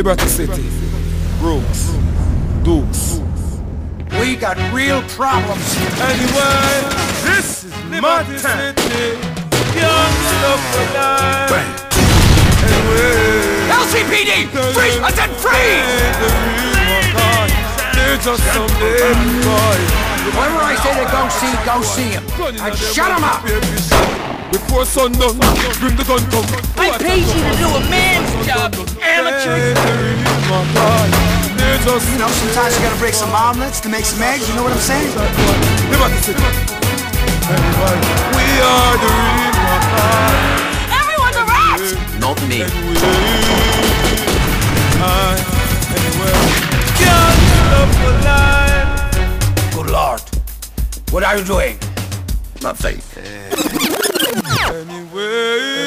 Liberty City, Brooks, Dukes. We got real problems. here. Anyway, this is my time. Young stuff alive. Anyway, LCPD! Free! I said free! There's just some boy. Whoever I say to go see, go see him. And shut him up! Before sundown, bring the gun come. I paid you to do a man's job, amateur. There's just You know, sometimes you gotta break some omelets to make some eggs, you know what I'm saying? Liberty We are the real Everyone's a rat! Not me. Good lord. What are you doing? Nothing. Eh. Anyway,